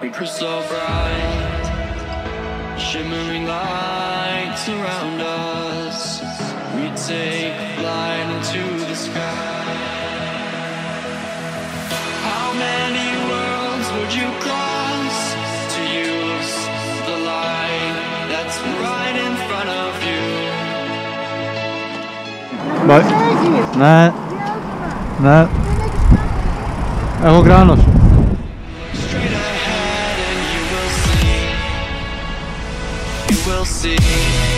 and crystal bright, shimmering lights around us. We take flight into the sky. How many worlds would you cross to use the light that's right in front of you? But, No. No. Evo granos. Will see.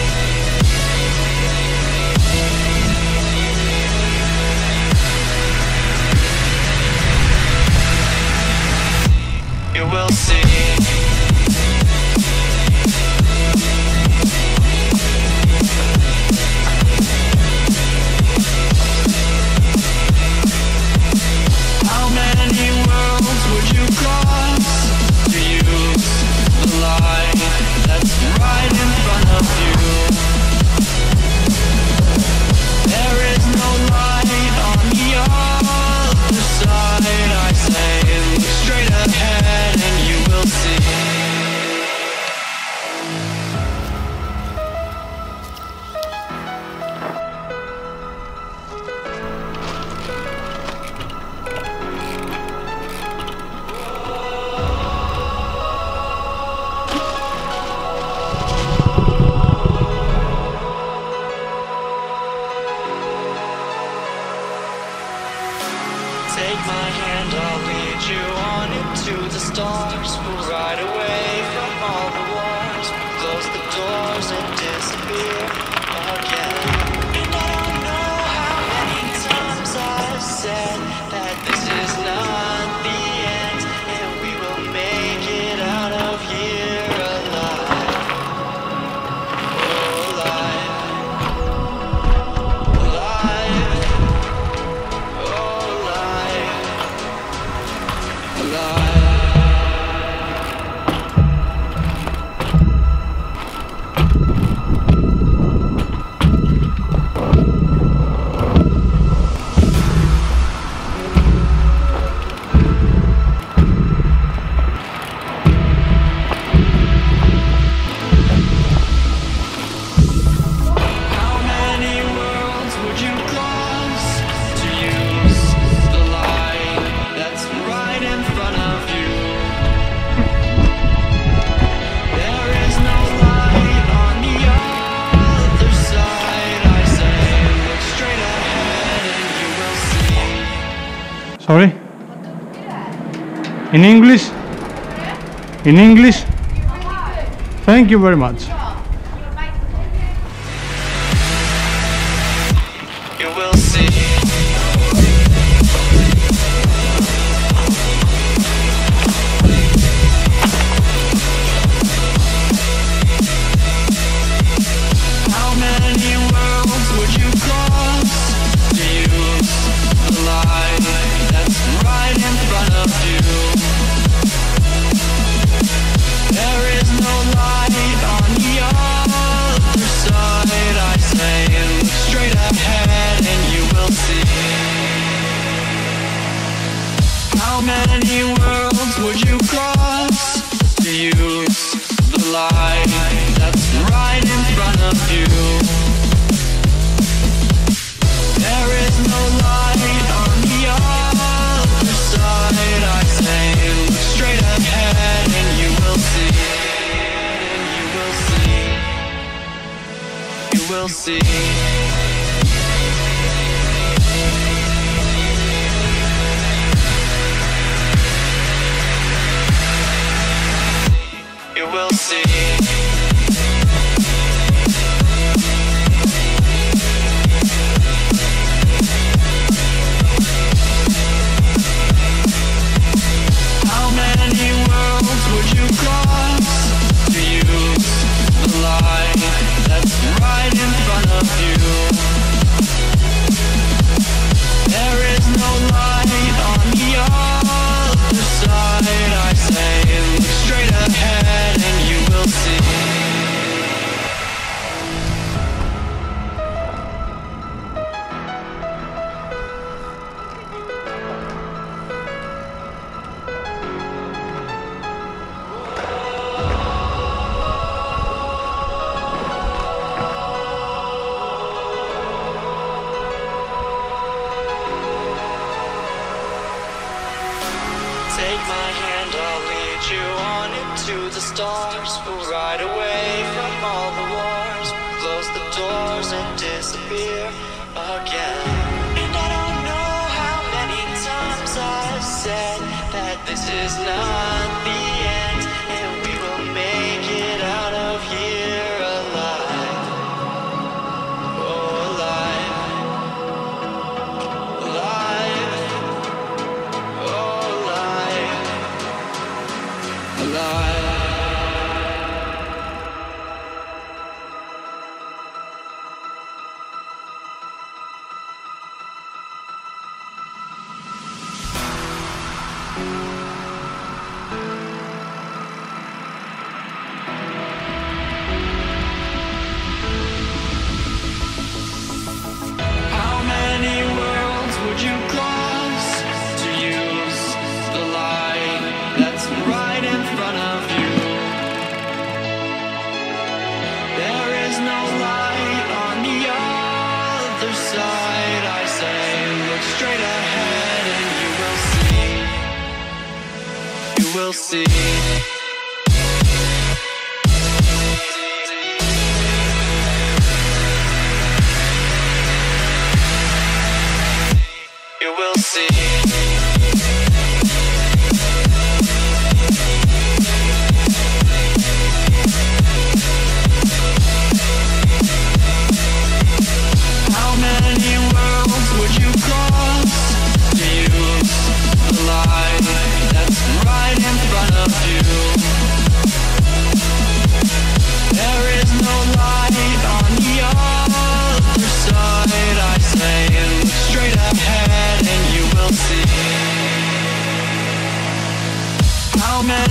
Take my hand, I'll lead you on into the stars. We'll ride away In English? In English? Thank you very much. How many worlds would you cross to use the light that's right in front of you? There is no light on the other side. I say, look straight ahead and you will see. You will see. You will see. You will see. Stars. We'll ride away from all the wars. Close the doors and disappear again. And I don't know how many times I've said that this is not the end. And we will make it out of here alive. Oh, alive. Alive. Oh, alive. Alive. See.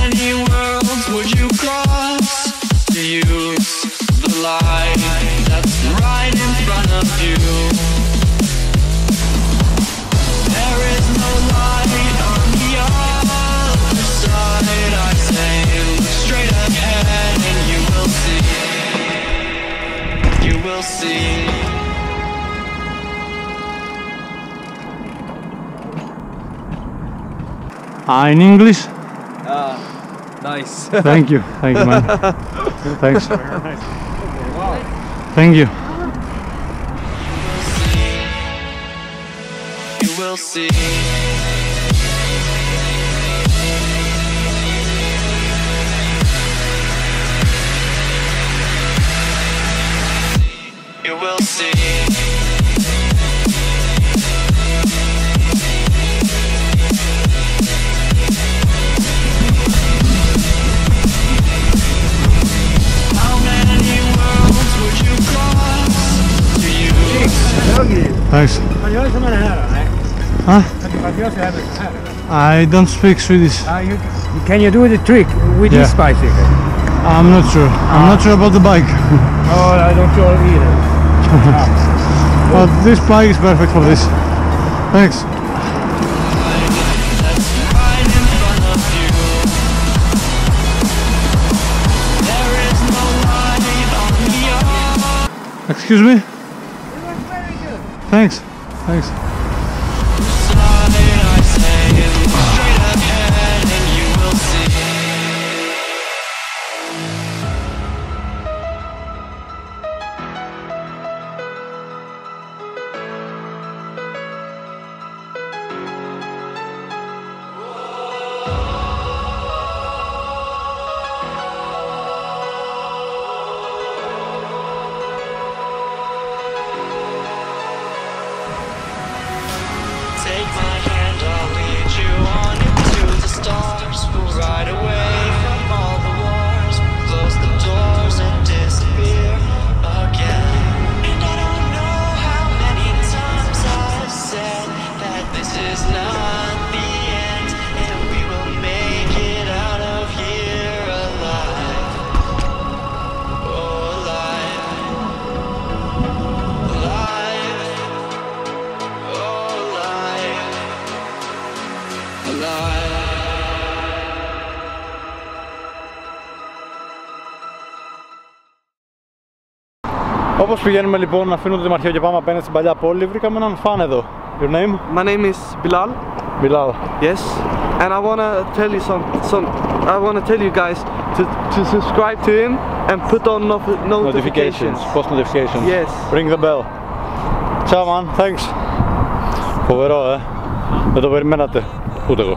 Many worlds would you cross to use the light that's right in front of you? There is no light on the other side. I say, look straight ahead and you will see. You will see. Ah, in English? Nice. Thank you. Thank you, man. Thanks. Thank you. You will see. You will see. Thanks. Man gör som den här. Huh? Man gör så här med så här. I don't speak Swedish. Ah, you, can you do the trick with Yeah. this bicycle? I'm not sure. I'm not sure about the bike. Oh, I don't sure either. But this bike is perfect for this. Thanks. That's right Thanks. Thanks. Όπω πηγαίνουμε λοιπόν, αφήνουμε το Δημαρχείο και πάμε απέναντι στην παλιά πόλη, βρήκαμε έναν φαν εδώ. Your name? My name is Bilal. Bilal. Yes. and I wanna tell you some some. I wanna tell you guys to to subscribe to him and put on no- notifications. Notifications, post notifications. Yes. Ring the bell. Ciao man, thanks. Povedo, eh? No to pojďme na ty. Utekl.